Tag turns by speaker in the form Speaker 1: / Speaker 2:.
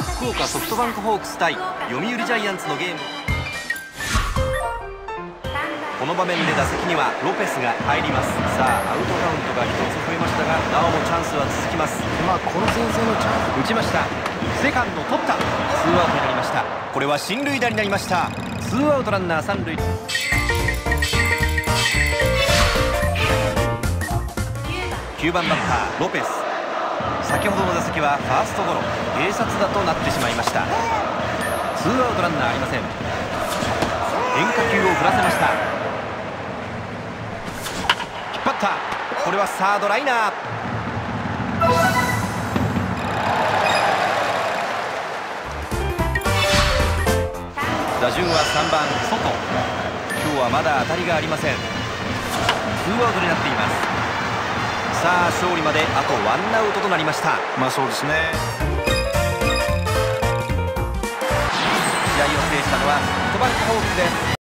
Speaker 1: 福岡ソフトバンクホークス対読売ジャイアンツのゲーム。この場面で打席にはロペスが入ります。さあアウトカウントが1つ増えましたがなおもチャンスは続きます。
Speaker 2: まあこの先制のチャン
Speaker 1: 打ちました。セカンド取った。ツーアウトになりました。これは進塁打になりました。ツーアウトランナー三塁。9番バッターロペス先ほどの打席はファーストゴロ併殺打となってしまいました。ツーアウトランナーありません。変化球を振らせました。引っ張った。これはサードライナー。打順は3番外今日はまだ当たりがありません。ツーアウトになっています。さあ勝利まであとワンアウトとなりました。
Speaker 2: まあそうですね。
Speaker 1: 試合を制したのはソフトバンクホークスです